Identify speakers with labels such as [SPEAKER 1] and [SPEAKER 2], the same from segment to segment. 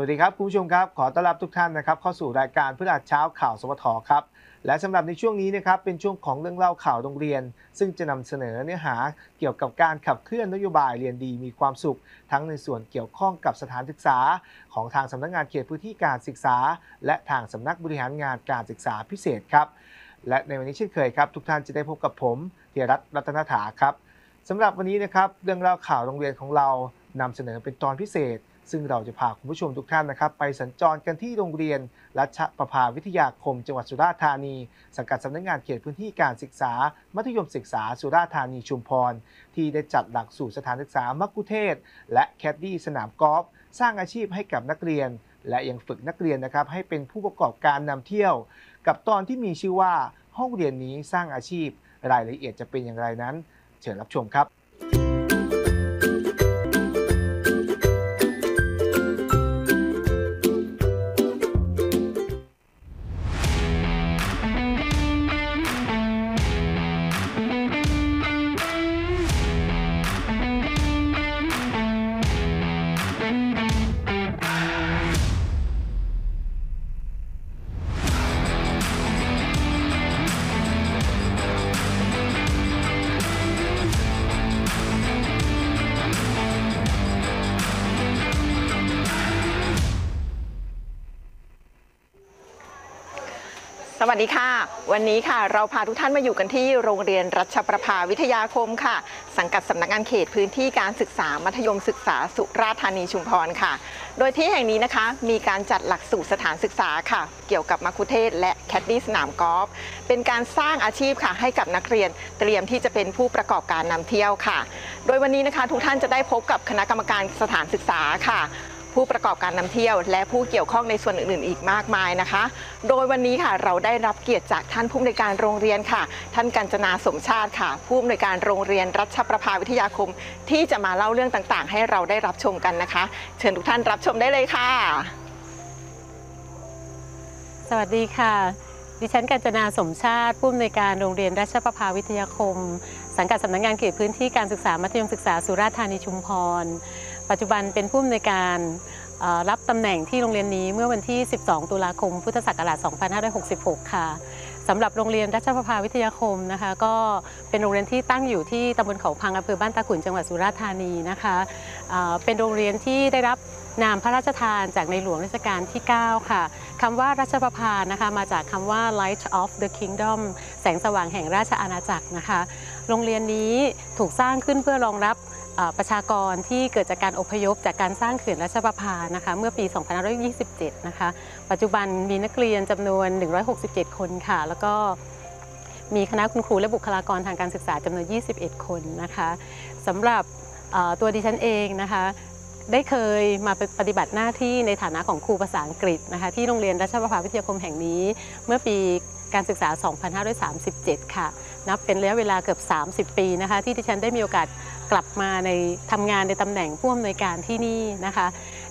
[SPEAKER 1] วัสดีครับคุณผู้ชมครับ ขอต้อนรับทุกท่านนะครับ เข้าสู่รายการพฤหัสเช้าข่าวสวทครับ และสำหรับในช่วงนี้นะครับเป็นช่วงของเรื่องเล่าข่าวโรงเรียน ซึ่งจะนำเสนอเนื้อหาเกี่ยวกับการขับเคลื่อนนโยบายเรียนดีมีความสุข ทั้งในส่วนเกี่ยวข้องกับสถานศึกษา ของทางสำนักงานเขตพื้นที่การศึกษา และทางสำนักบริหารงานการศึกษาพิเศษครับ และในวันนี้เช่นเคยครับ ทุกท่านจะได้พบกับผมเทียรัตน์รัตนถาครับสำหรับวันนี้นะครับเรื่องเล่าข่าวโรงเรียนของเรานำเสนอเป็นตอนพิเศษ ซึ่งเราจะพาคุณผู้ชมทุกท่านนะครับ ไปสัญจรกันที่โรงเรียนรัชประภาวิทยาคม จังหวัดสุราษฎร์ธานี สังกัดสำนักงานเขตพื้นที่การศึกษา มัธยมศึกษาสุราษฎร์ธานีชุมพร ที่ได้จัดหลักสูตรสถานศึกษามักคุเทศ และแคดดี้สนามกอล์ฟสร้างอาชีพให้กับนักเรียน และยังฝึกนักเรียนนะครับให้เป็นผู้ประกอบการนำเที่ยว กับตอนที่มีชื่อว่าห้องเรียนนี้สร้างอาชีพรายละเอียดจะเป็นอย่างไรนั้น เชิญรับชมครับ
[SPEAKER 2] วันนี้ค่ะ เราพาทุกท่านมาอยู่กันที่โรงเรียนรัชประภาวิทยาคมค่ะ สังกัดสำนักงานเขตพื้นที่การศึกษามัธยมศึกษาสุราษฎร์ธานีชุมพรค่ะ โดยที่แห่งนี้นะคะ มีการจัดหลักสูตรสถานศึกษาค่ะ เกี่ยวกับมัคุเทศและแคดดี้สนามกอล์ฟเป็นการสร้างอาชีพค่ะ ให้กับนักเรียนเตรียมที่จะเป็นผู้ประกอบการนำเที่ยวค่ะ โดยวันนี้นะคะทุกท่านจะได้พบกับคณะกรรมการสถานศึกษาค่ะ ผู้ประกอบการนำเที่ยว และผู้เกี่ยวข้องในส่วนอื่น ๆ อีกมากมายนะคะ โดยวันนี้ค่ะเราได้รับเกียรติจากท่านผู้อำนวยการโรงเรียนค่ะ ท่านกัญจนาสมชาติค่ะ ผู้อำนวยการโรงเรียนรัชประภาวิทยาคม ที่จะมาเล่าเรื่องต่าง ๆ ให้เราได้รับชมกันนะคะ เชิญทุกท่านรับชมได้เลยค่ะ
[SPEAKER 3] สวัสดีค่ะ ดิฉันกัญจนาสมชาติ ผู้อำนวยการโรงเรียนราชประภาวิทยาคม สังกัดสำนักงานเขตพื้นที่การศึกษามัธยมศึกษาสุราษฎร์ธานีชุมพร ปัจจุบันเป็นผู้อำนวยการรับตำแหน่งที่โรงเรียนนี้เมื่อวันที่ 12 ตุลาคม พุทธศักราช 2566 ค่ะสำหรับโรงเรียนราชประภาวิทยาคมนะคะ ก็เป็นโรงเรียนที่ตั้งอยู่ที่ตำบลเขาพังอำเภอบ้านตาขุนจังหวัดสุราษฎร์ธานีนะคะเเป็นโรงเรียนที่ได้รับนามพระราชทานจากในหลวงรัชกาลที่ 9 ค่ะคำว่ารัชประภานะคะ มาจากคำว่า Light of the Kingdom แสงสว่างแห่งราชอาณาจักรนะคะ โรงเรียนนี้ถูกสร้างขึ้นเพื่อรองรับ ประชากรที่เกิดจากการอพยพจากการสร้างเขื่อนรัชประภานะคะเมื่อปี 2527 นะคะ ปัจจุบันมีนักเรียนจำนวน 167 คนค่ะ แล้วก็มีคณะคุณครูและบุคลากรทางการศึกษาจำนวน 21 คนนะคะสำหรับตัวดิฉันเองนะคะได้เคยมาปฏิบัติหน้าที่ในฐานะของครูภาษาอังกฤษนะคะที่โรงเรียนรัชประภาวิทยาคมแห่งนี้ เมื่อปีการศึกษา 2537 ค่ะ นับเป็นระยะเวลาเกือบ 30 ปีนะคะที่ดิฉันได้มีโอกาส กลับมาในทำงานในตำแหน่งผู้อำนวยการที่นี่นะคะ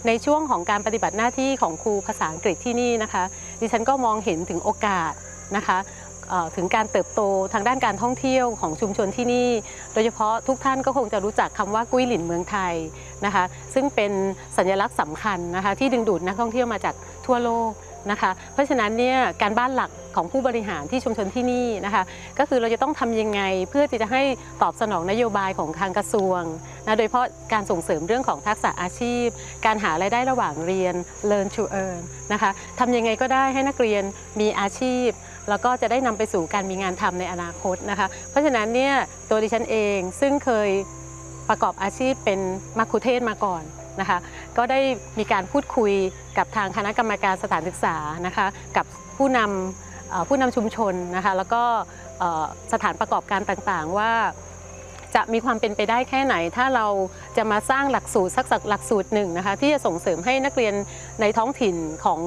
[SPEAKER 3] ในช่วงของการปฏิบัติหน้าที่ของครูภาษาอังกฤษที่นี่นะคะ ดิฉันก็มองเห็นถึงโอกาสนะคะถึงการเติบโตทางด้านการท่องเที่ยวของชุมชนที่นี่ โดยเฉพาะทุกท่านก็คงจะรู้จักคำว่ากุ้ยหลินเมืองไทยนะคะ ซึ่งเป็นสัญลักษณ์สำคัญนะคะที่ดึงดูดนักท่องเที่ยวมาจากทั่วโลก นะคะ เพราะฉะนั้นเนี่ยการบ้านหลักของผู้บริหารที่ชุมชนที่นี่นะคะ ก็คือเราจะต้องทำยังไงเพื่อที่จะให้ตอบสนองนโยบายของทางกระทรวงนะโดยเฉพาะการส่งเสริมเรื่องของทักษะอาชีพ การหารายได้ระหว่างเรียน learn to earn นะคะทำยังไงก็ได้ให้นักเรียนมีอาชีพ แล้วก็จะได้นำไปสู่การมีงานทำในอนาคตนะคะ เพราะฉะนั้นเนี่ยตัวดิฉันเองซึ่งเคยประกอบอาชีพเป็นมัคคุเทศก์มาก่อนนะคะ ก็ได้มีการพูดคุยกับทางคณะกรรมการสถานศึกษานะคะกับผู้นำผู้นำชุมชนนะคะแล้วก็สถานประกอบการต่างๆว่าจะมีความเป็นไปได้แค่ไหน ถ้าเราจะมาสร้างหลักสูตรสักหลักสูตรหนึ่งนะคะที่จะส่งเสริมให้นักเรียนในท้องถิ่นของ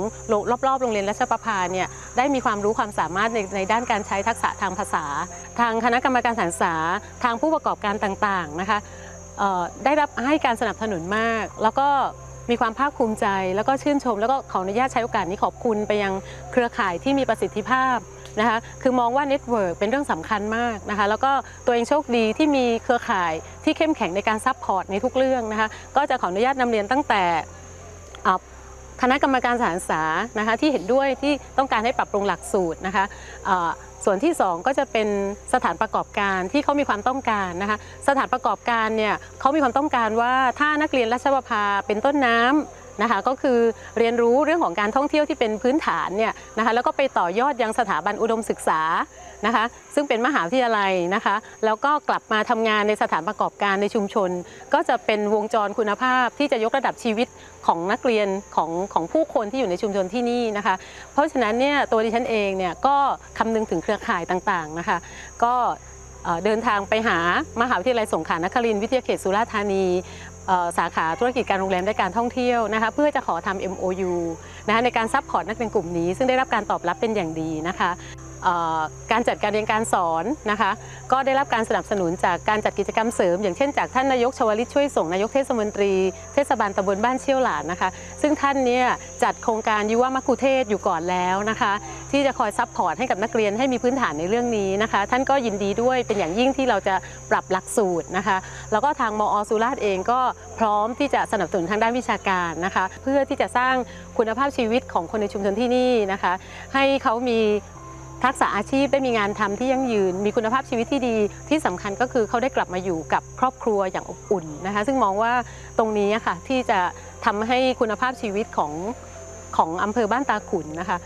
[SPEAKER 3] รอบๆ โรงเรียนรัชประภาเนี่ยได้มีความรู้ความสามารถในในด้านการใช้ทักษะทางภาษา ทางคณะกรรมการสถานศึกษาทางผู้ประกอบการต่างๆนะคะ ได้รับให้การสนับสนุนมาก แล้วก็มีความภาคภูมิใจ แล้วก็ชื่นชม แล้วก็ขออนุญาตใช้โอกาสนี้ขอบคุณไปยังเครือข่ายที่มีประสิทธิภาพนะคะคือมองว่า network เป็นเรื่องสำคัญมากนะคะแล้วก็ตัวเองโชคดีที่มีเครือข่ายที่เข้มแข็งในการ support ในทุกเรื่องนะคะก็จะขออนุญาตนำเรียนตั้งแต่คณะกรรมการสถานศึกษานะคะที่เห็นด้วยที่ต้องการให้ปรับปรุงหลักสูตรนะคะ ส่วนที่ 2 ก็จะเป็นสถานประกอบการที่เขามีความต้องการนะคะ สถานประกอบการเนี่ยเขามีความต้องการว่าถ้านักเรียนราชประภาเป็นต้นน้ำ นะคะก็คือเรียนรู้เรื่องของการท่องเที่ยวที่เป็นพื้นฐานเนี่ยนะคะแล้วก็ไปต่อยอดยังสถาบันอุดมศึกษานะคะซึ่งเป็นมหาวิทยาลัยนะคะแล้วก็กลับมาทำงานในสถานประกอบการในชุมชน ก็จะเป็นวงจรคุณภาพที่จะยกระดับชีวิตของนักเรียนของของผู้คนที่อยู่ในชุมชนที่นี่นะคะเพราะฉะนั้นเนี่ยตัวดิฉันเองเนี่ยก็คำนึงถึงเครือข่ายต่างๆนะคะก็เดินทางไปหามหาวิทยาลัยสงขลานครินทร์วิทยาเขตสุราษฎร์ธานี สาขาธุรกิจการโรงแรมและการท่องเที่ยวนะคะเพื่อจะขอทำ MOU นะคะในการ support นักเรียนกลุ่มนี้ ซึ่งได้รับการตอบรับเป็นอย่างดีนะคะ การจัดการเรียนการสอนนะคะ ก็ได้รับการสนับสนุนจากการจัดกิจกรรมเสริม อย่างเช่นจากท่านนายกชวลิตช่วยส่งนายกเทศมนตรี เทศบาลตำบลบ้านเชี่ยวหลานนะคะ ซึ่งท่านเนี่ยจัดโครงการยุวมัคคุเทศก์อยู่ก่อนแล้วนะคะ ที่จะคอย support ให้กับนักเรียนให้มีพื้นฐานในเรื่องนี้นะคะ ท่านก็ยินดีด้วยเป็นอย่างยิ่งที่เราจะปรับหลักสูตรนะคะ แล้วก็ทางม.อ.สุราษฎร์เองก็พร้อมที่จะสนับสนุนทางด้านวิชาการนะคะ เพื่อที่จะสร้างคุณภาพชีวิตของคนในชุมชนที่นี่นะคะ ให้เขามี ทักษะอาชีพได้มีงานทำที่ยั่งยืน มีคุณภาพชีวิตที่ดีที่สำคัญก็คือเขาได้กลับมาอยู่กับครอบครัวอย่างอบอุ่นนะคะ ซึ่งมองว่าตรงนี้ค่ะที่จะทำให้คุณภาพชีวิตของของอำเภอบ้านตาขุนนะคะ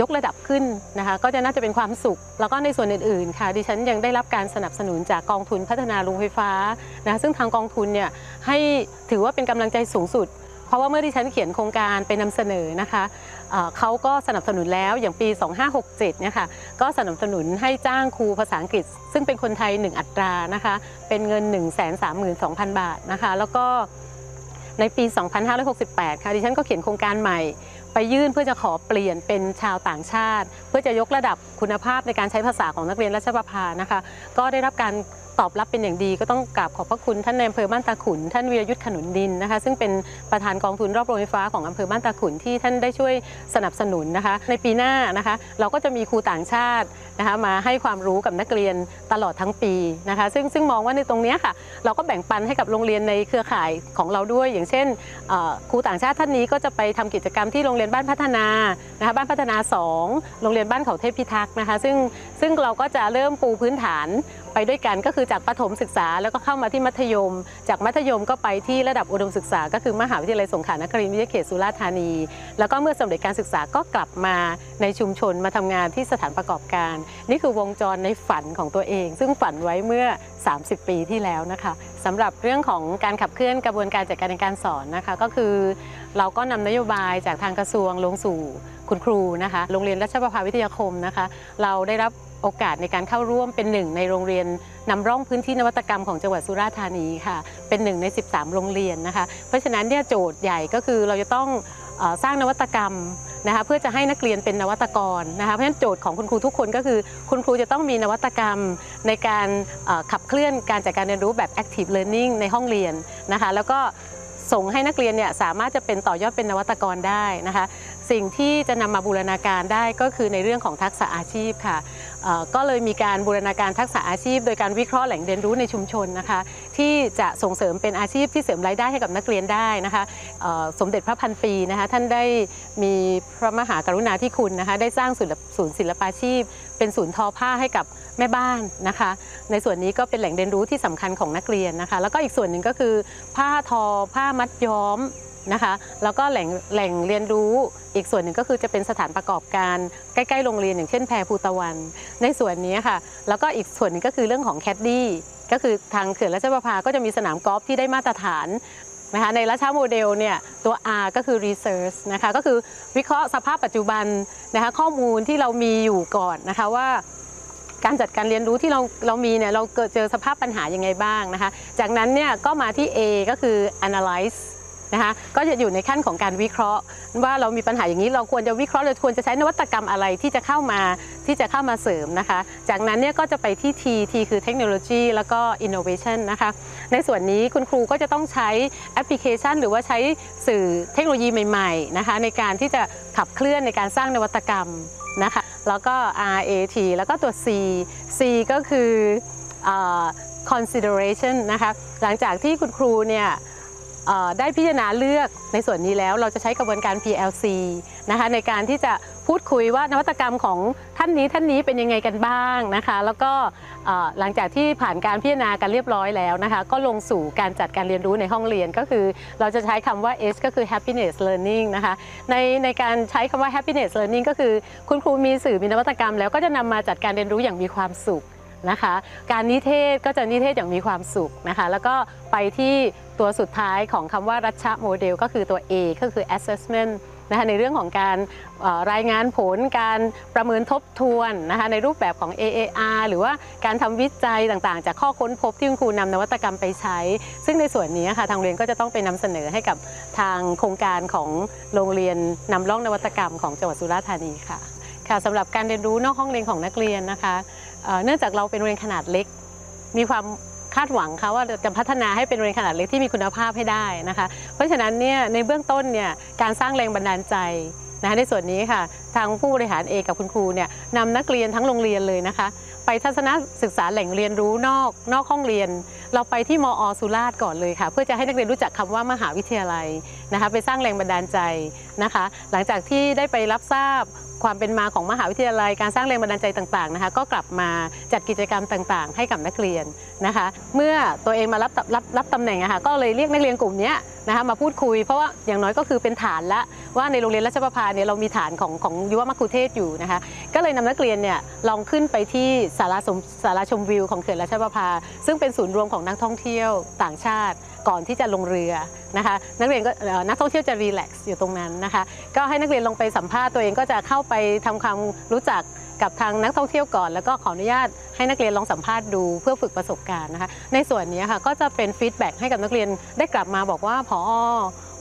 [SPEAKER 3] ยกระดับขึ้นนะคะก็จะน่าจะเป็นความสุข แล้วก็ในส่วนอื่นๆค่ะดิฉันยังได้รับการสนับสนุนจากกองทุนพัฒนาโรงไฟฟ้านะคะซึ่งทางกองทุนเนี่ยให้ถือว่าเป็นกำลังใจสูงสุด เพราะว่าเมื่อดิฉันเขียนโครงการไปนำเสนอนะคะ เขาก็สนับสนุนแล้วอย่างปี 2567เนี่ยค่ะก็สนับสนุนให้จ้างครูภาษาอังกฤษ ซึ่งเป็นคนไทย 1 อัตรานะคะเป็นเงิน 132,000 บาทนะคะแล้วก็ในปี 2568 ค่ะดิฉันก็เขียนโครงการใหม่ ไปยื่นเพื่อจะขอเปลี่ยนเป็นชาวต่างชาติ เพื่อจะยกระดับคุณภาพในการใช้ภาษาของนักเรียนรัชประภานะคะ ก็ได้รับการตอบรับเป็นอย่างดีก็ต้องกราบขอบพระคุณท่านในอำเภอบ้านตาขุน ท่านวีรยุทธ์ขนุนดินนะคะ ซึ่งเป็นประธานกองทุนรอบโรงไฟฟ้าของอำเภอบ้านตาขุนที่ท่านได้ช่วยสนับสนุนนะคะ ในปีหน้านะคะ เราก็จะมีครูต่างชาตินะคะมาให้ความรู้กับนักเรียนตลอดทั้งปีนะคะ ซึ่งซึ่งมองว่าในตรงนี้ค่ะ เราก็แบ่งปันให้กับโรงเรียนในเครือข่ายของเราด้วย อย่างเช่นครูต่างชาติท่านนี้ก็จะไปทำกิจกรรมที่โรงเรียนบ้านพัฒนานะคะบ้านพัฒนา 2 โรงเรียนบ้านเขาเทพพิทักษ์นะคะ ซึ่งซึ่งเราก็จะเริ่มปูพื้นฐาน ไปด้วยกันก็คือจากประถมศึกษาแล้วก็เข้ามาที่มัธยม จากมัธยมก็ไปที่ระดับอุดมศึกษา ก็คือมหาวิทยาลัยสงขลานครินทร์วิทยาเขตสุราษฎร์ธานี แล้วก็เมื่อสำเร็จการศึกษาก็กลับมาในชุมชนมาทำงานที่สถานประกอบการ นี่คือวงจรในฝันของตัวเอง ซึ่งฝันไว้เมื่อ 30 ปีที่แล้วนะคะสำหรับเรื่องของการขับเคลื่อนกระบวนการจัดการในการสอนนะคะ ก็คือ เราก็นำนโยบายจากทางกระทรวงลงสู่คุณครูนะคะ โรงเรียนรัชประภาวิทยาคมนะคะ เราได้รับ โอกาสในการเข้าร่วมเป็นหนึ่งในโรงเรียนนำร่องพื้นที่นวัตกรรมของจังหวัดสุราษฎร์ธานีค่ะ เป็นหนึ่งใน 13 โรงเรียนนะคะ เพราะฉะนั้นเนี่ยโจทย์ใหญ่ก็คือเราจะต้องสร้างนวัตกรรมนะคะเพื่อจะให้นักเรียนเป็นนวัตกรนะคะเพราะฉะนั้นโจทย์ของคุณครูทุกคนก็คือ คุณครูจะต้องมีนวัตกรรมในการขับเคลื่อนการจัดการเรียนรู้แบบ active learning ในห้องเรียนนะคะแล้วก็ส่งให้นักเรียนเนี่ยสามารถจะเป็นต่อยอดเป็นนวัตกรได้นะคะ สิ่งที่จะนำมาบูรณาการได้ก็คือในเรื่องของทักษะอาชีพค่ะ ก็เลยมีการบูรณาการทักษะอาชีพ โดยการวิเคราะห์แหล่งเรียนรู้ในชุมชนนะคะที่จะส่งเสริมเป็นอาชีพที่เสริมรายได้ให้กับนักเรียนได้นะคะสมเด็จพระพันปีนะคะท่านได้มีพระมหากรุณาธิคุณนะคะได้สร้างศูนย์ศิลปาชีพ เป็นศูนย์ทอผ้าให้กับแม่บ้านนะคะ ในส่วนนี้ก็เป็นแหล่งเรียนรู้ที่สำคัญของนักเรียนนะคะ แล้วก็อีกส่วนหนึ่งก็คือ ผ้าทอผ้ามัดย้อมนะคะ แล้วก็แหล่งแหล่งเรียนรู้ อีกส่วนหนึ่งก็คือจะเป็นสถานประกอบการใกล้ ๆ โรงเรียนอย่างเช่นแพรภูตะวัน ในส่วนนี้ค่ะ แล้วก็อีกส่วนหนึ่งก็คือเรื่องของแคดดี้ก็คือทางเขื่อนรัชชประภาก็จะมีสนามกอล์ฟที่ได้มาตรฐานนะคะในราชาโมเดลเนี่ยตัว R ก็คือ research นะคะก็คือวิเคราะห์สภาพปัจจุบันนะคะข้อมูลที่เรามีอยู่ก่อนนะคะว่าการจัดการเรียนรู้ที่เราเรามีเนี่ยเราเกิดเจอสภาพปัญหายังไงบ้างนะคะจากนั้นเนี่ยก็มาที่ A ก็คือ analyze นะคะก็จะอยู่ในขั้นของการวิเคราะห์ ว่าเรามีปัญหาอย่างนี้เราควรจะวิเคราะห์เราควรจะใช้นวัตกรรมอะไรที่จะเข้ามาที่จะเข้ามาเสริมนะคะ จากนั้นเนี่ยก็จะไปที่ T T คือเทคโนโลยีแล้วก็ innovation นะคะในส่วนนี้คุณครูก็จะต้องใช้แอปพลิเคชัน หรือว่าใช้สื่อเทคโนโลยีใหม่ๆนะคะในการที่จะขับเคลื่อนในการสร้างนวัตกรรมนะคะแล้วก็ R A T แล้วก็ตัว C C ก็คืออ consideration นะคะหลังจากที่คุณครูเนี่ย ได้พิจารณาเลือกในส่วนนี้แล้วเราจะใช้กระบวนการ PLC นะคะในการที่จะพูดคุยว่านวัตกรรมของท่านนี้ท่านนี้เป็นยังไงกันบ้างนะคะ แล้วก็หลังจากที่ผ่านการพิจารณากันเรียบร้อยแล้วนะคะ ก็ลงสู่การจัดการเรียนรู้ในห้องเรียนก็คือ เราจะใช้คำว่า H ก็คือ happiness learning นะคะในในการใช้คำว่า happiness learning ก็คือคุณครูมีสื่อมีนวัตกรรม แล้วก็จะนำมาจัดการเรียนรู้อย่างมีความสุขนะคะการนิเทศก็จะนิเทศอย่างมีความสุขนะคะ แล้วก็ไปที่ ตัวสุดท้ายของคำว่ารัชโมเดลก็คือตัว A ก็คือ assessment นะคะในเรื่องของการรายงานผลการประเมินทบทวนนะคะในรูปแบบของ AAR หรือว่าการทำวิจัยต่างๆ จากข้อค้นพบที่คุณครูนำนวัตกรรมไปใช้ ซึ่งในส่วนนี้ค่ะทางเรียนก็จะต้องไปนำเสนอให้กับทางโครงการของโรงเรียนนำร่องนวัตกรรมของจังหวัดสุราษฎร์ธานีค่ะค่ะสำหรับการเรียนรู้นอกห้องเรียนของนักเรียนนะคะเอ่อเนื่องจากเราเป็นโรงเรียนขนาดเล็ก มีความ คาดหวังค่ะว่าจะพัฒนาให้เป็นโรงเรียนขนาดเล็กที่มีคุณภาพให้ได้นะคะ เพราะฉะนั้นเนี่ยในเบื้องต้นเนี่ยการสร้างแรงบันดาลใจนะคะในส่วนนี้ค่ะทางผู้บริหารเอกกับคุณครูเนี่ยนำนักเรียนทั้งโรงเรียนเลยนะคะ ไปทัศนศึกษาแหล่งเรียนรู้นอกนอกห้องเรียน เราไปที่มอสุราษฎร์ก่อนเลยค่ะ เพื่อจะให้นักเรียนรู้จักคำว่ามหาวิทยาลัยนะคะ ไปสร้างแรงบันดาลใจนะคะ หลังจากที่ได้ไปรับทราบ ความเป็นมาของมหาวิทยาลัยการสร้างแรงบันดาลใจต่างๆนะคะก็กลับมาจัดกิจกรรมต่างๆ ให้กับนักเรียนนะคะ เมื่อตัวเองมารับรับรับตำแหน่งอะค่ะก็เลยเรียกนักเรียนกลุ่มนี้นะคะมาพูดคุย เพราะว่าอย่างน้อยก็คือเป็นฐานละว่าในโรงเรียนรัชประภาเนี่ยเรามีฐานของของยุวมัคคุเทศอยู่นะคะก็เลยนำนักเรียนเนี่ยลองขึ้นไปที่ศาลาชมศาลาชมวิวของเขื่อนราชประภา ซึ่งเป็นศูนย์รวมของนักท่องเที่ยวต่างชาติก่อนที่จะลงเรือนะคะนักเรียนก็นักท่องเที่ยวจะรีแลกซ์อยู่ตรงนั้นนะคะก็ให้นักเรียนลงไปสัมภาษณ์ตัวเองก็จะเข้าไปทำความรู้จักกับทางนักท่องเที่ยวก่อน แล้วก็ขออนุญาตให้นักเรียนลองสัมภาษณ์ดูเพื่อฝึกประสบการณ์นะคะ ในส่วนนี้ค่ะก็จะเป็นฟีดแบ็กให้กับนักเรียนได้กลับมาบอกว่าพอ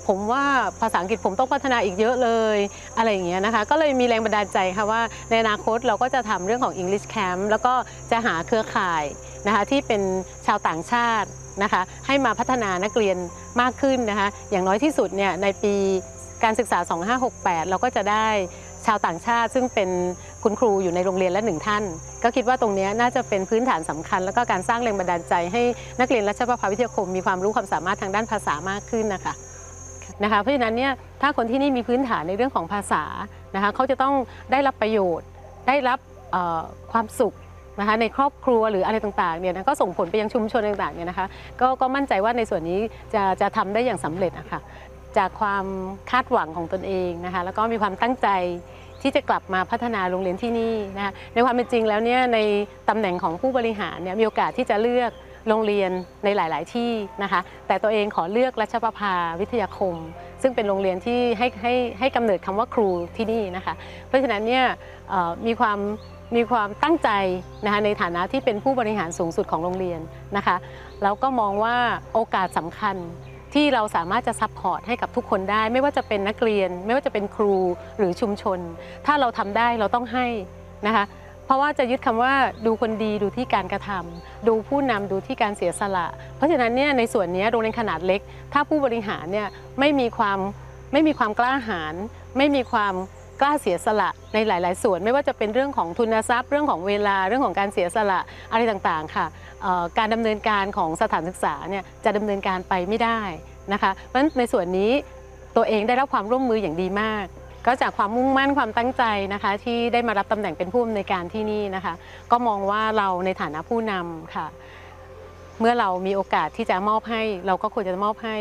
[SPEAKER 3] ผมว่าภาษาอังกฤษผมต้องพัฒนาอีกเยอะเลย อะไรอย่างเงี้ยนะคะ ก็เลยมีแรงบันดาลใจค่ะว่าในอนาคตเราก็จะทำเรื่องของ English Camp แล้วก็จะหาเครือข่ายนะคะที่เป็นชาวต่างชาตินะคะให้มาพัฒนานักเรียนมากขึ้นนะคะอย่างน้อยที่สุดเนี่ยในปีการศึกษา 2568 เราก็จะได้าวต่างชาติ ซึ่งเป็นคุณครูอยู่ในโรงเรียนละหนึ่งท่าน ก็คิดว่าตรงนี้น่าจะเป็นพื้นฐานสำคัญ แล้วก็การสร้างแรงบันดาลใจ ให้นักเรียนรัชประภาวิทยาคมมีความรู้ความสามารถทางด้านภาษามากขึ้นนะคะนะคะเพราะฉะนั้นเนี่ยถ้าคนที่นี่มีพื้นฐานในเรื่องของภาษานะคะเขาจะต้องได้รับประโยชน์ ได้รับความสุขนะคะในครอบครัวหรืออะไรต่างๆเนี่ยนะก็ส่งผลไปยังชุมชนต่างๆเนี่ยนะคะก็ก็มั่นใจว่าในส่วนนี้จะจะทำได้อย่างสำเร็จนะคะ จากความคาดหวังของตนเองนะคะแล้วก็มีความตั้งใจที่จะกลับมาพัฒนาโรงเรียนที่นี่นะคะในความเป็นจริงแล้วเนี่ยในตำแหน่งของผู้บริหารเนี่ยมีโอกาสที่จะเลือกโรงเรียนในหลาย ๆ ที่นะคะแต่ตัวเองขอเลือกรัชประภาวิทยาคม ซึ่งเป็นโรงเรียนที่ให้ให้ให้กำเนิดคำว่าครูที่นี่นะคะเพราะฉะนั้นเนี่ยมีความมีความตั้งใจนะคะในฐานะที่เป็นผู้บริหารสูงสุดของโรงเรียนนะคะแล้วก็มองว่าโอกาสสำคัญ ที่เราสามารถจะ support ให้กับทุกคนได้ ไม่ว่าจะเป็นนักเรียน ไม่ว่าจะเป็นครูหรือชุมชน ถ้าเราทำได้เราต้องให้นะคะเพราะว่าจะยึดคำว่าดูคนดีดูที่การกระทำดูผู้นำดูที่การเสียสละ เพราะฉะนั้นเนี่ยในส่วนนี้โรงเรียนขนาดเล็ก ถ้าผู้บริหารเนี่ยไม่มีความไม่มีความกล้าหาญไม่มีความ กล้าเสียสละในหลาย ๆ ส่วน ไม่ว่าจะเป็นเรื่องของทุนทรัพย์ เรื่องของเวลาเรื่องของการเสียสละอะไรต่างๆค่ะการดำเนินการของสถานศึกษาเนี่ยจะดำเนินการไปไม่ได้นะคะเพราะฉะนั้นในส่วนนี้ตัวเองได้รับความร่วมมืออย่างดีมาก ก็จากความมุ่งมั่นความตั้งใจนะคะที่ได้มารับตำแหน่งเป็นผู้อำนวยการที่นี่นะคะ ก็มองว่าเราในฐานะผู้นำค่ะเมื่อเรามีโอกาสที่จะมอบให้ เราก็ควรจะมอบให้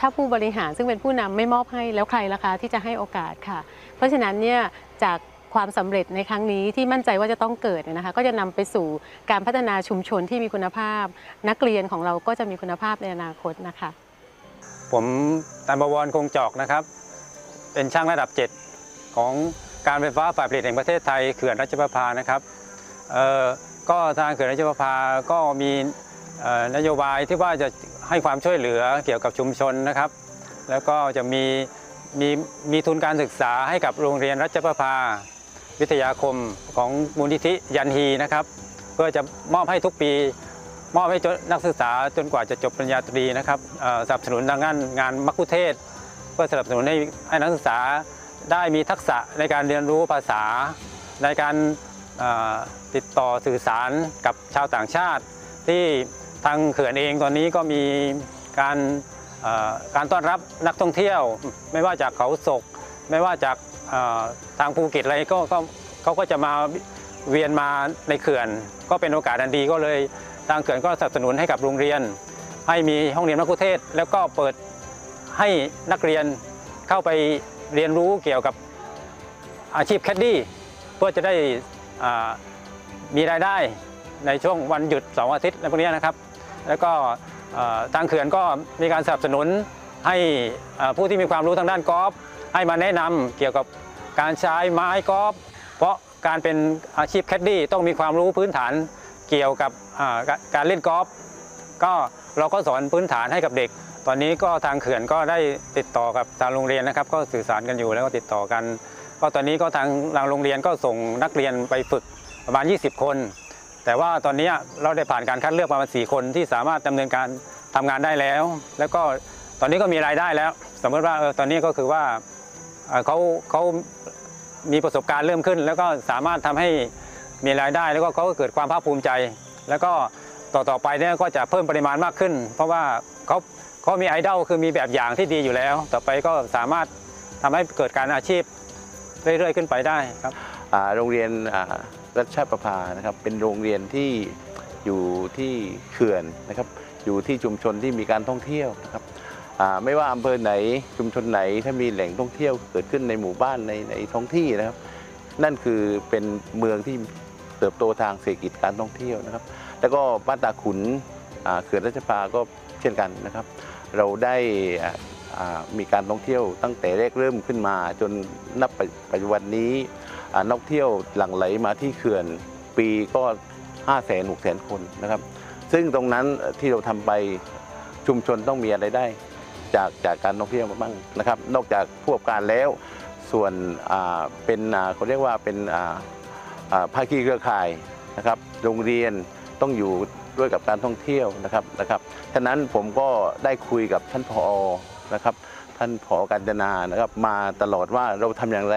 [SPEAKER 3] ถ้าผู้บริหารซึ่งเป็นผู้นำไม่มอบให้แล้วใครล่ะคะที่จะให้โอกาสค่ะ เพราะฉะนั้นเนี่ยจากความสำเร็จในครั้งนี้ที่มั่นใจว่าจะต้องเกิดนะคะก็จะนำไปสู่การพัฒนาชุมชนที่มีคุณภาพ นักเรียนของเราก็จะมีคุณภาพในอนาคตนะคะ
[SPEAKER 4] ผมตันบวรคงจอกนะครับ เป็นช่างระดับ 7 ของการไฟฟ้าฝ่ายผลิตแห่งประเทศไทยเขื่อนรัชประภานะครับเออก็ทางเขื่อนรัชประภาก็มีนโยบายที่ว่าจะให้ความช่วยเหลือเกี่ยวกับชุมชนนะครับ แล้วก็จะมี มีมีทุนการศึกษาให้กับโรงเรียนรัชประภา วิทยาคมของมูลนิธิยันฮีนะครับ เพื่อจะมอบให้ทุกปี มอบให้นักศึกษาจนกว่าจะจบปริญญาตรีนะครับสนับสนุนทางด้านงานมัคคุเทศ เพื่อสนับสนุนให้ให้นักศึกษาได้มีทักษะในการเรียนรู้ภาษา ในการติดต่อสื่อสารกับชาวต่างชาติ ที่ทางเขื่อนเองตอนนี้ก็มีการ การต้อนรับนักท่องเที่ยว ไม่ว่าจากเขาศก ไม่ว่าจากทางภูเก็ตอะไรก็เขาก็จะมาเวียนมาในเขื่อน ก็เป็นโอกาสอันดีก็เลยทางเขื่อนก็สนับสนุนให้กับโรงเรียน ให้มีห้องเรียนมะคุเทศ แล้วก็เปิดให้นักเรียนเข้าไปเรียนรู้เกี่ยวกับอาชีพแคดดี้เพื่อจะได้มีรายได้ในช่วงวันหยุดเสาร์อาทิตย์ในพวกนี้นะครับ แล้วก็ ทางเขื่อนก็มีการสนับสนุนให้ผู้ที่มีความรู้ทางด้านกอล์ฟให้มาแนะนำเกี่ยวกับการใช้ไม้กอล์ฟเพราะการเป็นอาชีพแคดดี้ต้องมีความรู้พื้นฐานเกี่ยวกับการการเล่นกอล์ฟก็เราก็สอนพื้นฐานให้กับเด็ก ตอนนี้ก็ทางเขื่อนก็ได้ติดต่อกับทางโรงเรียนนะครับ ก็สื่อสารกันอยู่แล้วก็ติดต่อกัน ก็ตอนนี้ก็ทางทางโรงเรียนก็ส่งนักเรียนไปฝึกประมาณ 20 คน แต่ว่าตอนนี้เราได้ผ่านการคัดเลือกประมาณ4คนที่สามารถดำเนินการทำงานได้แล้ว แล้วก็ตอนนี้ก็มีรายได้แล้ว สมมติว่าตอนนี้ก็คือว่าเขาเขามีประสบการณ์เริ่มขึ้น แล้วก็สามารถทำให้มีรายได้ แล้วก็เขาก็เกิดความภาคภูมิใจ แล้วก็ต่อต่อไปเนี่ยก็จะเพิ่มปริมาณมากขึ้น เพราะว่าเขาเขามีไอดอลคือมีแบบอย่างที่ดีอยู่แล้ว ต่อไปก็สามารถทำให้เกิดการอาชีพเรื่อยๆขึ้นไปได้ครับ
[SPEAKER 5] โรงเรียน อ่ารัชประภานะครับ เป็นโรงเรียนที่อยู่ที่เขื่อนนะครับ อยู่ที่ชุมชนที่มีการท่องเที่ยวนะครับไม่ว่าอำเภอไหนชุมชนไหนถ้ามีแหล่งท่องเที่ยวเกิดขึ้นในหมู่บ้านในในท้องที่นะครับ นั่นคือเป็นเมืองที่เติบโตทางเศรษฐกิจการท่องเที่ยวนะครับ แล้วก็บ้านตาขุนเขื่อนรัชประภาก็เช่นกันนะครับ เราได้มีการท่องเที่ยวตั้งแต่แรกเริ่มขึ้นมา จนนับปัจจุบันนี้ นักเที่ยวหลั่งไหลมาที่เขื่อนปีก็5 0 0 0 0 0 6 0 0 0 0 คนนะครับ ซึ่งตรงนั้นที่เราทำไปชุมชนต้องมีอะไรได้ จากจากการท่องเที่ยวบ้างนะครับ นอกจากผู้ประกอบการแล้วส่วนเป็นเขาเรียกว่าเป็นภาคีเครือข่ายนะครับโรงเรียนต้องอยู่ด้วยกับการท่องเที่ยวนะครับนะครับฉะนั้นผมก็ได้คุยกับท่านผอนะครับ ท่านผอการจนานะครับ มาตลอดว่าเราทำอย่างไร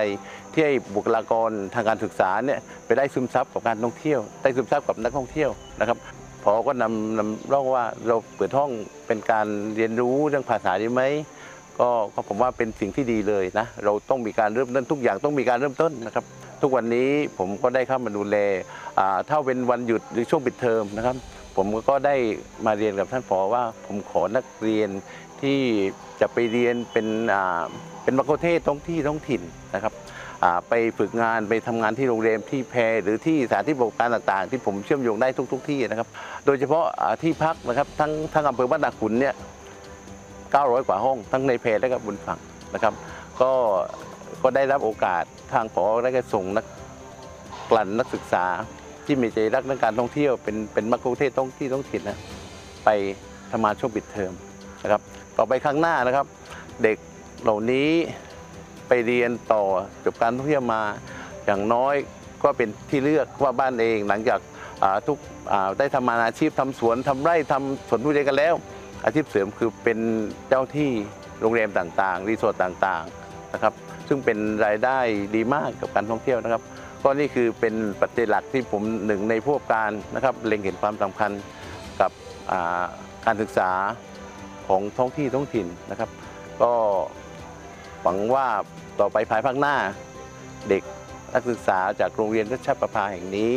[SPEAKER 5] ที่ให้บุคลากรทางการศึกษาเนี่ยไปได้ซึมซับกับการท่องเที่ยว ได้ซึมซับกับนักท่องเที่ยวนะครับผอก็นำนำร่องว่าเราเปิดห้องเป็นการเรียนรู้เรื่องภาษาได้ไหมก็ก็ผมว่าเป็นสิ่งที่ดีเลยนะ เราต้องมีการเริ่มต้นทุกอย่างต้องมีการเริ่มต้นนะครับ ทุกวันนี้ผมก็ได้เข้ามาดูแลถ้าเป็นวันหยุดหรือช่วงปิดเทอมนะครับ ผมก็ได้มาเรียนกับท่านผอว่าผมขอนักเรียน ที่จะไปเรียนเป็นเป็นมัคคุเทศท้องที่ท้องถิ่นนะครับไปฝึกงานไปทำงานที่โรงแรมที่แพรหรือที่สถานที่บริการต่างๆ ที่ผมเชื่อมโยงได้ทุกๆที่นะครับ โดยเฉพาะที่พักนะครับทั้งทั้งอำเภอบ้านตาขุนเนี่ย900 กว่าห้อง ทั้งในแพรและก็บนฝั่งนะครับ ก็ก็ได้รับโอกาสทางผอได้ก็ส่งนักกลั่นนักศึกษา ที่มีใจรักในการท่องเที่ยวเป็นเป็นมัคคุเทศก์ท้องที่ท้องถิ่นนะไปทำงานช่วงปิดเทอมนะครับ ต่อไปข้างหน้านะครับ เด็กเหล่านี้ไปเรียนต่อจบการท่องเที่ยวมา อย่างน้อยก็เป็นที่เลือกว่าบ้านเอง หลังจากทุกได้ทำงานอาชีพทำสวนทำไร่ทำสวนทุเรียนกันแล้ว อาชีพเสริมคือเป็นเจ้าที่โรงแรมต่างๆ รีสอร์ทต่างๆนะครับ ซึ่งเป็นรายได้ดีมากกับการท่องเที่ยวนะครับ ก็นี่คือเป็นปัจจัยหลักที่ผมหนึ่งในผู้ประกการนะครับเล็งเห็นความสำคัญกับการศึกษา ของท้องที่ท้องถิ่นนะครับ ก็หวังว่าต่อไปภายภาคหน้า เด็กนักศึกษาจากโรงเรียนรัชประภาแห่งนี้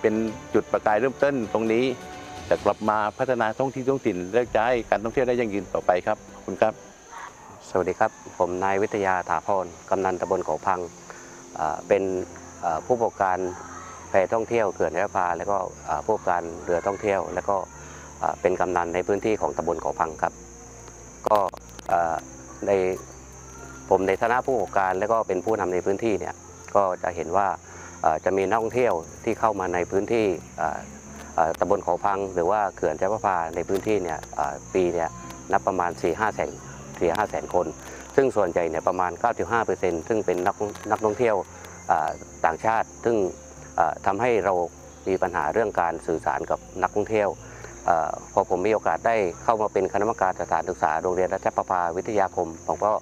[SPEAKER 5] เป็นจุดประกายเริ่มต้นตรงนี้จะกลับมาพัฒนาท้องที่ท้องถิ่นและจะให้การท่องเที่ยวได้ยั่งยืนต่อไปครับขอบคุณครับ
[SPEAKER 6] สวัสดีครับ ผมนายวิทยาถาพรกำนันตำบลเขาพังเป็นผู้ประกอบการแพท่องเที่ยวเขื่อนระพาแล้วก็ผู้ประกอบการเรือท่องเที่ยว แล้วก็เป็นกำนันในพื้นที่ของตำบลเขาพังครับ ก็ในผมในฐานะผู้ประกอบการ แล้วก็เป็นผู้นำในพื้นที่เนี่ยก็จะเห็นว่าจะมีนักท่องเที่ยวที่เข้ามาในพื้นที่ตำบลเขาพัง หรือว่าเขื่อนเจ้าพระพาในพื้นที่เนี่ยปีเนี่ยนับประมาณ 4 5แสน4 5แสนคน ซึ่งส่วนใหญ่เนี่ยประมาณ 9.5%ซึ่งเป็นนักนักท่องเที่ยวต่างชาติ ซึ่งอ่าทำให้เรามีปัญหาเรื่องการสื่อสารกับนักท่องเที่ยว พอผมมีโอกาสได้เข้ามาเป็นคณะกรรมการสถานศึกษาโรงเรียนรัชประภาวิทยาคมผมก็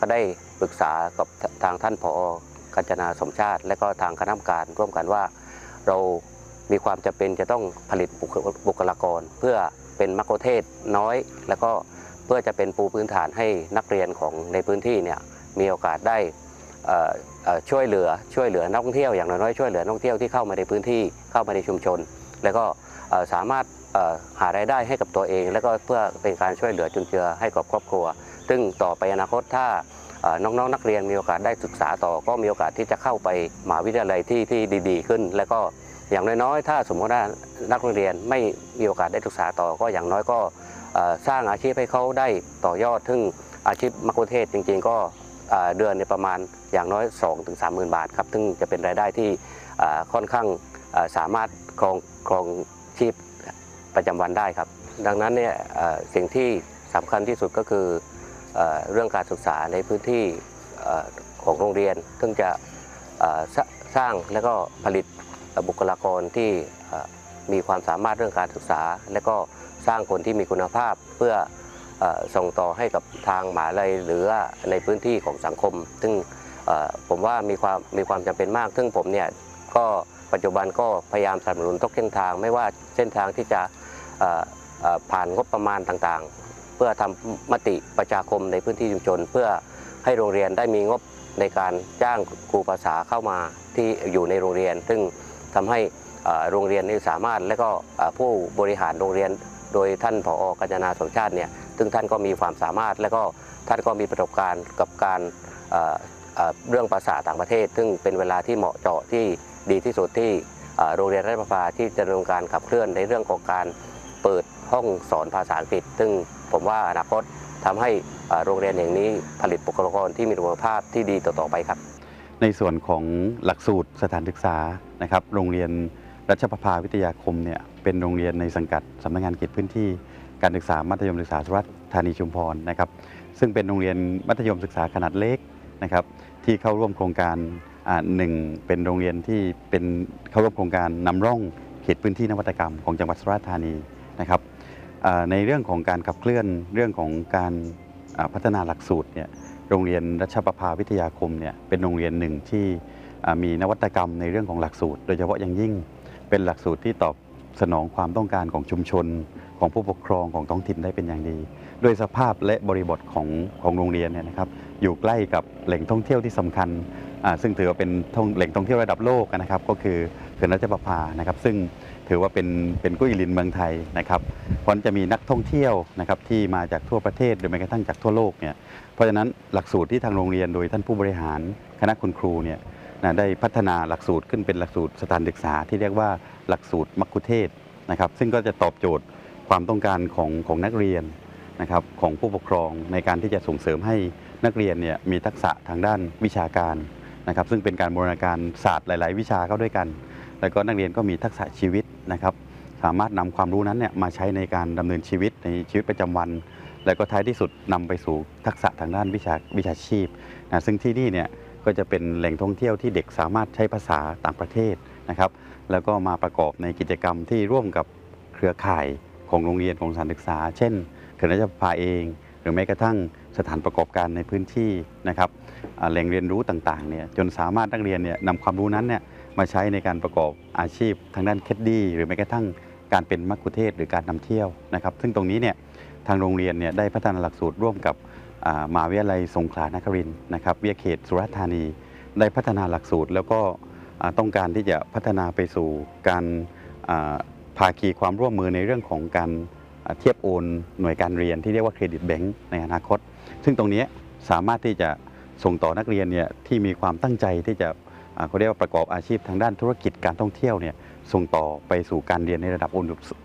[SPEAKER 6] ก็ได้ปรึกษากับทางท่านผอกัญจนาสมชาติ และก็ทางคณะกรรมการร่วมกันว่าเรามีความจำเป็นจะต้องผลิตบุคลากร เพื่อเป็นมัคคุเทศน้อย แล้วก็เพื่อจะเป็นปูพื้นฐานให้นักเรียนของในพื้นที่เนี่ยมีโอกาสได้ช่วยเหลือช่วยเหลือนักท่องเที่ยวอย่างน้อยช่วยเหลือนักท่องเที่ยวที่เข้ามาในพื้นที่เข้ามาในชุมชน แล้วก็สามารถ หารายได้ให้กับตัวเอง แล้วก็เพื่อเป็นการช่วยเหลือจุนเจือให้กับครอบครัว ซึ่งต่อไปอนาคตถ้าน้องๆนักเรียนมีโอกาสได้ศึกษาต่อ ก็มีโอกาสที่จะเข้าไปมหาวิทยาลัยที่ที่ดี ๆ ขึ้น แล้วก็อย่างน้อยๆ ถ้าสมมติว่านักเรียนไม่มีโอกาสได้ศึกษาต่อ ก็อย่างน้อยก็สร้างอาชีพให้เขาได้ต่อยอด ซึ่งอาชีพมัคคุเทศก์จริง ๆ ก็เอ่อเดือนในประมาณอย่างน้อย 2-3ถึงหมื่นบาทครับ ซึ่งจะเป็นรายได้ที่ค่อนข้างสามารถครองครองชีพ ประจำวันได้ครับ ดังนั้นเนี่ยสิ่งที่สำคัญที่สุดก็คือเอเรื่องการศึกษาในพื้นที่ของโรงเรียน ซึ่งจะสสร้างและก็ผลิตบุคลากรที่มีความสามารถเรื่องการศึกษา และก็สร้างคนที่มีคุณภาพเพื่อออส่งต่อให้กับทางหมหาลัยหรือในพื้นที่ของสังคม ซึ่งผมว่ามีความมีความจำเป็นมาก ซึ่งผมเนี่ยก็ปัจจุบันก็พยายามสนับสนุนทุกเส้นทาง ไม่ว่าเส้นทางที่จะ ผ่านงบประมาณต่างๆ เพื่อทำมติประชาคมในพื้นที่ชุมชน เพื่อให้โรงเรียนได้มีงบในการจ้างครูภาษาเข้ามาที่อยู่ในโรงเรียน ซึ่งทำให้โรงเรียนนี้สามารถและก็ผู้บริหารโรงเรียน โดยท่านผอกัญจนาสมชาติเนี่ยซึ่งท่านก็มีความสามารถ และก็ท่านก็มีประสบการณ์กับการเรื่องภาษาต่างประเทศ ซึ่งเป็นเวลาที่เหมาะเจาะที่ดีที่สุดที่โรงเรียนราชประภาที่จะดำเนินการขับเคลื่อนในเรื่องของการ เปิดห้องสอนภาษาอังกฤษ ซึ่งผมว่าอนาคตทำให้โรงเรียนแห่งนี้ผลิตบุคลากรที่มีคุณภาพที่ดีต่อๆไปครับ
[SPEAKER 7] ในส่วนของหลักสูตรสถานศึกษานะครับ โรงเรียนรัชประภาวิทยาคมเนี่ยเป็นโรงเรียนในสังกัดสำนักงานเขตพื้นที่การศึกษามัธยมศึกษาสุราษฎร์ธานีชุมพรนะครับ ซึ่งเป็นโรงเรียนมัธยมศึกษาขนาดเล็กนะครับ ที่เข้าร่วมโครงการหนึ่งเป็นโรงเรียนที่เป็นเข้าร่วมโครงการนำร่องเขตพื้นที่นวัตกรรมของจังหวัดสุราษฎร์ธานี นะครับในเรื่องของการขับเคลื่อนเรื่องของการพัฒนาหลักสูตรเนี่ยโรงเรียนรัชประภาวิทยาคมเนี่ยเป็นโรงเรียนหนึ่งที่มีนวัตกรรมในเรื่องของหลักสูตร โดยเฉพาะอย่างยิ่งเป็นหลักสูตรที่ตอบสนองความต้องการของชุมชน ของผู้ปกครองของท้องถิ่นได้เป็นอย่างดีโดยสภาพและบริบทของของโรงเรียนเนี่ยนะครับอยู่ใกล้กับแหล่งท่องเที่ยวที่สำคัญซึ่งถือว่าเป็นแหล่งท่องเที่ยวระดับโลกนะครับก็คือ ขื่อนรัชประภานะครับ ซึ่งถือว่าเป็นเป็นกุ้ยลินเมืองไทยนะครับเพราะจะมีนักท่องเที่ยวนะครับที่มาจากทั่วประเทศหรือแม้กระทั่งจากทั่วโลกเนี่ยเพราะฉะนั้นหลักสูตรที่ทางโรงเรียนโดยท่านผู้บริหารคณะคุณครูเนี่ยนะได้พัฒนาหลักสูตรขึ้นเป็นหลักสูตรสถานศึกษาที่เรียกว่าหลักสูตรมัคคุเทศนะครับ ซึ่งก็จะตอบโจทย์ความต้องการของของนักเรียนนะครับของผู้ปกครองในการที่จะส่งเสริมให้นักเรียนเนี่ยมีทักษะทางด้านวิชาการนะครับ ซึ่งเป็นการบูรณาการศาสตร์หลาย ๆ วิชาเข้าด้วยกัน แล้วก็นักเรียนก็มีทักษะชีวิตนะครับ สามารถนำความรู้นั้นเนี่ยมาใช้ในการดำเนินชีวิตในชีวิตประจำวัน แล้วก็ท้ายที่สุดนำไปสู่ทักษะทางด้านวิชาวิชาชีพนะซึ่งที่นี่เนี่ยก็จะเป็นแหล่งท่องเที่ยวที่เด็กสามารถใช้ภาษาต่างประเทศนะครับ แล้วก็มาประกอบในกิจกรรมที่ร่วมกับเครือข่ายของโรงเรียนของสถานศึกษา เช่นเขื่อนราชประภาเอง หรือแม้กระทั่งสถานประกอบการในพื้นที่นะครับแหล่งเรียนรู้ต่างๆเนี่ยจนสามารถนักเรียนเนี่ยนำความรู้นั้นเนี่ย มาใช้ในการประกอบอาชีพทางด้านแคดดี้หรือแม้กระทั่งการเป็นมัคคุเทศก์หรือการนำเที่ยวนะครับ ซึ่งตรงนี้เนี่ยทางโรงเรียนเนี่ยได้พัฒนาหลักสูตรร่วมกับมหาวิทยาลัยสงขลานครินทร์นะครับวิทยาเขตสุราษฎร์ธานี ได้พัฒนาหลักสูตร แล้วก็ต้องการที่จะพัฒนาไปสู่การอ่าภาคีความร่วมมือในเรื่องของการเทียบโอนหน่วยการเรียนที่เรียกว่าเครดิตแบงก์ในอนาคต ซึ่งตรงนี้สามารถที่จะส่งต่อนักเรียนเนี่ยที่มีความตั้งใจที่จะ เขาเรียกว่าประกอบอาชีพทางด้านธุรกิจการท่องเที่ยวเนี่ยส่งต่อไปสู่การเรียนในระดับ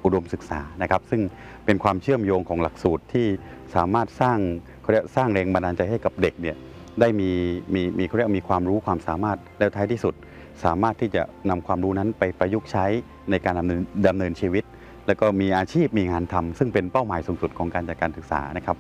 [SPEAKER 7] อุดมศึกษานะครับ ซึ่งเป็นความเชื่อมโยงของหลักสูตรที่สามารถสร้างเขาเรียกสร้างแรงบันดาลใจให้กับเด็กเนี่ยได้มีมีมีเขาเรียกมีความรู้ความสามารถแล้วท้ายที่สุด สามารถที่จะนำความรู้นั้นไปประยุกต์ใช้ในการดำเนินดำเนินชีวิต แล้วก็มีอาชีพมีงานทำซึ่งเป็นเป้าหมายสูงสุดของการจัดการศึกษานะครับ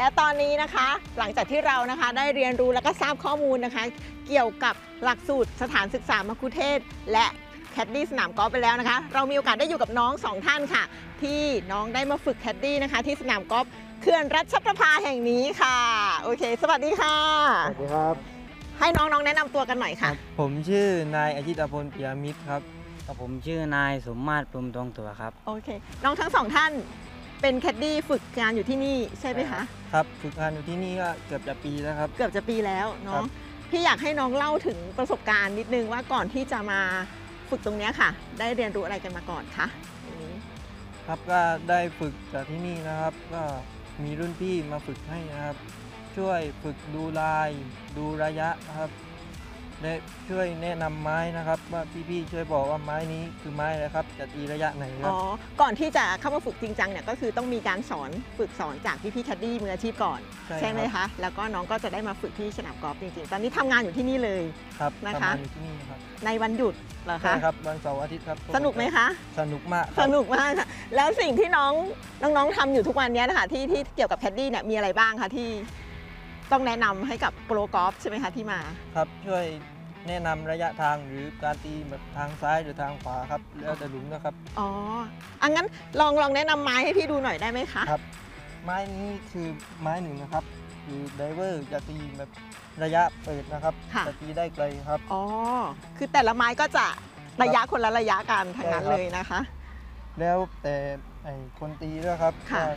[SPEAKER 2] และตอนนี้นะคะ หลังจากที่เรานะคะได้เรียนรู้แล้วก็ทราบข้อมูลนะคะ เกี่ยวกับหลักสูตรสถานศึกษามัคคุเทศก์และแคดดี้สนามกอล์ฟไปแล้วนะคะ เรามีโอกาสได้อยู่กับน้องสองท่านค่ะ ที่น้องได้มาฝึกแคดดี้นะคะ ที่สนามกอล์ฟเขื่อนรัชประภาแห่งนี้ค่ะ โอเค สวัสดีค่ะ
[SPEAKER 8] สวัสดีครับ
[SPEAKER 2] ให้น้องๆแนะนำตัวกันหน่อย
[SPEAKER 8] ค
[SPEAKER 2] ค่ะ
[SPEAKER 8] รับผมชื่อนายอาชิตอภพลปิยมิตรครับ
[SPEAKER 9] กับ ผมชื่อนายสมมาตรปรุมตรงตัวครับ
[SPEAKER 2] โอเค น้องทั้งสองท่าน เป็นแคดดี้ฝึกงานอยู่ที่นี่ใช่ไหมคะ
[SPEAKER 8] ครับฝึกงานอยู่ที่นี่ก็เกือบจะปีแล้วครับ
[SPEAKER 2] เกือบจะปีแล้ว
[SPEAKER 8] ครั
[SPEAKER 2] เนาะ
[SPEAKER 8] บ
[SPEAKER 2] พี่อยากให้น้องเล่าถึงประสบการณ์นิดนึงว่าก่อนที่จะมาฝึกตรงเนี้ยค่ะ ได้เรียนรู้อะไรกันมาก่อนคะตรงนี้
[SPEAKER 8] ครับก็ได้ฝึกจากที่นี่นะครับ ก็มีรุ่นพี่มาฝึกให้นะครับ ช่วยฝึกดูลาย ดูระยะนะครับ และช่วยแนะนำไม้นะครับ ว่าพี่ๆช่วยบอกว่าไม้นี้คือไม้อะไรครับ จะตีระยะไหนครั
[SPEAKER 2] อ๋
[SPEAKER 8] บ
[SPEAKER 2] อ ก่อนที่จะเข้ามาฝึกจริงจังเนี่ยก็คือต้องมีการสอนฝึกสอนจากพี่พี่ๆแคดดี้มืออาชีพก่อน
[SPEAKER 8] ใช่
[SPEAKER 2] ไหม
[SPEAKER 8] ครั
[SPEAKER 2] คะ
[SPEAKER 8] บ
[SPEAKER 2] แล้วก็น้องก็จะได้มาฝึกที่สนามกอล์ฟจริงๆ ตอนนี้ทำงานอยู่ที่นี่เลย
[SPEAKER 8] ครับ
[SPEAKER 2] นะคะ
[SPEAKER 8] ทำงานอยู่ที่นี่ครับ
[SPEAKER 2] ในวันหยุดเหรอ
[SPEAKER 8] ใช่
[SPEAKER 2] คะ
[SPEAKER 8] ครับวันเสาร์อาทิตย์ครับ
[SPEAKER 2] สนุกไหมคะ
[SPEAKER 8] สนุกมากค
[SPEAKER 2] ส
[SPEAKER 8] รับ
[SPEAKER 2] นุกมากค่ะ แล้วสิ่งที่น้องน้องๆทำอยู่ทุกวันเนี้ยนะคะที่ที่เกี่ยวกับแคดดี้เนี่ยมีอะไรบ้างคะที่ ต้องแนะนำให้กับโปรกอล์ฟใช่ไหมคะที่มา
[SPEAKER 8] ครับช่วยแนะนำระยะทางหรือการตีแบบทางซ้ายหรือทางขวาครับแล้วแต่หลุมนะครับ
[SPEAKER 2] อ๋ออังั้นลองลองแนะนำไม้ให้พี่ดูหน่อยได้ไหมคะ
[SPEAKER 8] ครับ ไม้นี้คือไม้หนึ่งนะครับคือไดเวอร์จะตีแบบระยะเปิดนะครับ
[SPEAKER 2] ค่ะ
[SPEAKER 8] จะตีได้ไกลครับ
[SPEAKER 2] อ๋อ คือแต่ละไม้ก็จะระยะคนละระยะกันทั้งนั้น
[SPEAKER 8] ใช่ครับ
[SPEAKER 2] เลยนะคะ
[SPEAKER 8] แล้วแต่ไอ้คนตีด้วยครับ
[SPEAKER 2] ค่ะ
[SPEAKER 8] ว่า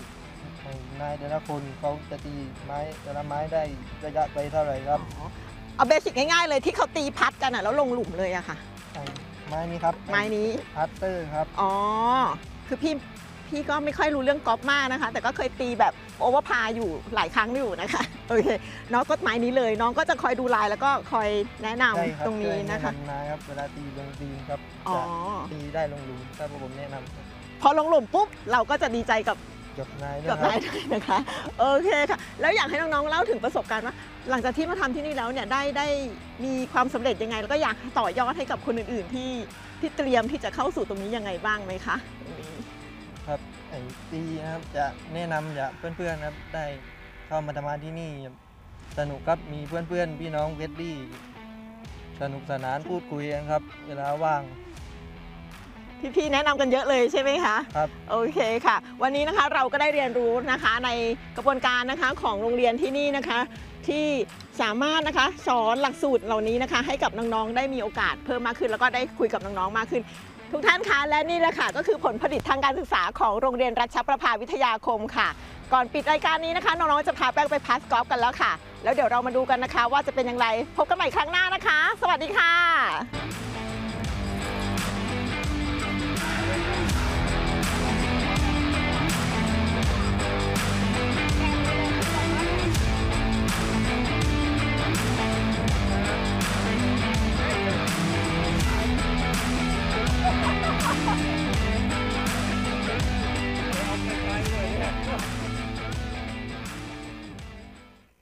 [SPEAKER 8] ไอ้นายแต่ละคนเขาจะตีไม้แต่ละไม้ได้ระยะไกลเท่าไหร่ครับ
[SPEAKER 2] อ๋อเอาเบสิกง่ายๆเลยที่เขาตีพัดกันอะแล้วลงหลุมเลยอะค่ะ
[SPEAKER 8] ไอ้ไม้นี้ครับ
[SPEAKER 2] ไม้นี้
[SPEAKER 8] พัตเตอร์ครับ
[SPEAKER 2] อ๋อ คือพี่พี่ก็ไม่ค่อยรู้เรื่องกอล์ฟมากนะคะ แต่ก็เคยตีแบบโอเวอร์พาอยู่หลายครั้งอยู่นะคะ โอเคน้องก็ไม้นี้เลย น้องก็จะคอยดูลายแล้วก็คอยแนะนำ
[SPEAKER 8] ใช่ครับ
[SPEAKER 2] ตรงนี้นะคะ
[SPEAKER 8] ช่วยแนำนายครับเวลาตีลงตีนครับ
[SPEAKER 2] อ๋อ
[SPEAKER 8] จะตีได้ลงหลุมถ้าพวกผมแนะนำครับ
[SPEAKER 2] พอลงหลุมปุ๊บเราก็จะดีใจกับ
[SPEAKER 8] กับนายด้วย
[SPEAKER 2] กับ
[SPEAKER 8] ครั
[SPEAKER 2] นายด้วยนะคะโอเคค่ะ แล้วอยากให้น้องๆเล่าถึงประสบการณ์ว่าหลังจากที่มาทำที่นี่แล้วเนี่ยได้ได้มีความสำเร็จยังไง แล้วก็อยากต่อยอดให้กับคนอื่นๆที่ที่เตรียมที่จะเข้าสู่ตรงนี้ยังไงบ้างไหมคะตรงนี้
[SPEAKER 8] ครับไอ้ตีนะครับจะแนะนำอยากเพื่อนๆนะครับได้เข้ามาทำงานที่นี่สนุกครับมีเพื่อนๆพี่น้องเวดดี้สนุกสนานพูดคุยกันครับ เวลาว่าง
[SPEAKER 2] พี่ๆแนะนำกันเยอะเลยใช่ไหมคะ
[SPEAKER 8] ครับ
[SPEAKER 2] โอเคค่ะ วันนี้นะคะเราก็ได้เรียนรู้นะคะในกระบวนการนะคะของโรงเรียนที่นี่นะคะ ที่สามารถนะคะสอนหลักสูตรเหล่านี้นะคะ ให้กับน้องๆได้มีโอกาสเพิ่มมากขึ้น แล้วก็ได้คุยกับน้องๆมากขึ้น ทุกท่านคะและนี่แหละค่ะก็คือผลผลิตทางการศึกษาของโรงเรียนรัชประภาวิทยาคมค่ะ ก่อนปิดรายการนี้นะคะน้องๆจะพาแป้งไปพัสกอล์ฟกันแล้วค่ะ แล้วเดี๋ยวเรามาดูกันนะคะ ว่าจะเป็นอย่างไรพบกันใหม่ครั้งหน้านะคะ สวัสดีค่ะ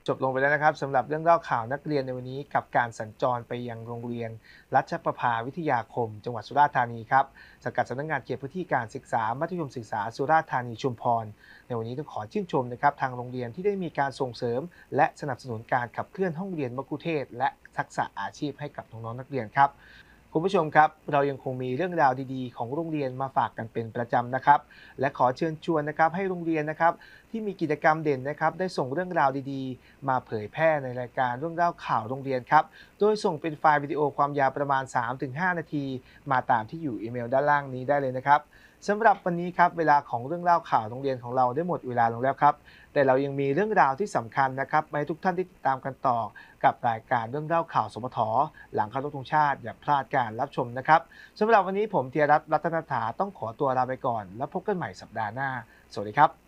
[SPEAKER 1] จบลงไปแล้วนะครับสำหรับเรื่องเล่าข่าวนักเรียนในวันนี้กับการสัญจรไปยังโรงเรียน รัชประภาวิทยาคม จังหวัดสุราษฎร์ธานีครับสังกัดสำนักงานเขตพื้นที่การศึกษามัธยมศึกษาสุราษฎร์ธานีชุมพร ในวันนี้ต้องขอชื่นชมนะครับทางโรงเรียนที่ได้มีการส่งเสริม และสนับสนุนการขับเคลื่อนห้องเรียนมกุเทศ และทักษะอาชีพให้กับน้องๆนักเรียนครับ คุณผู้ชมครับ เรายังคงมีเรื่องราวดีๆ ของโรงเรียนมาฝากกันเป็นประจำนะครับ และขอเชิญชวนนะครับให้โรงเรียนนะครับที่มีกิจกรรมเด่นนะครับได้ส่งเรื่องราวดีๆ มาเผยแพร่ในรายการเรื่องเล่าข่าวโรงเรียนครับ โดยส่งเป็นไฟล์วิดีโอความยาวประมาณ 3-5 นาที มาตามที่อยู่อีเมลด้านล่างนี้ได้เลยนะครับ สำหรับวันนี้ครับเวลาของเรื่องเล่าข่าวโรงเรียนของเราได้หมดเวลาลงแล้วครับ แต่เรายังมีเรื่องราวที่สำคัญนะครับให้ทุกท่านที่ติดตามกันต่อ กับรายการเรื่องเล่าข่าวสมทหลังคารพธงชาติอย่าพลาดการรับชมนะครับสำหรับวันนี้ผมเทียรัตน์รัตนถาต้องขอตัวลาไปก่อน แล้วพบกันใหม่สัปดาห์หน้า สวัสดีครับ